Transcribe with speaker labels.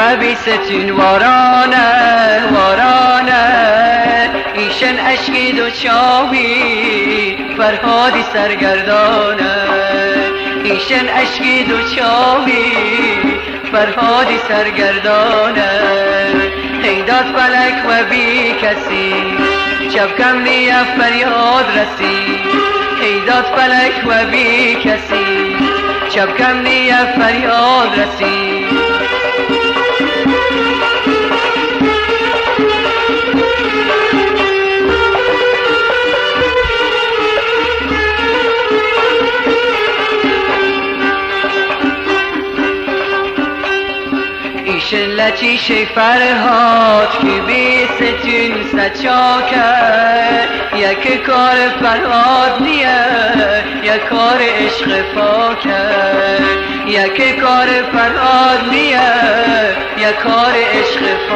Speaker 1: و بی ستون وارانه ایشن اشکی دو چاوی فرهادی سرگردانه. ایشن اشکی دو چاوی فرهادی سرگردانه. هیداد فلک و بی کسی شب کم نیا فریاد رسی. هیداد فلک و بی کسی شب کم نیا فریاد رسی. لچی شی فرهاد که بی ستون سچا کرد. یک کار فرهاد نیه یک کار عشق فا کرد یک کار فرهاد نیه یک کار عشق فا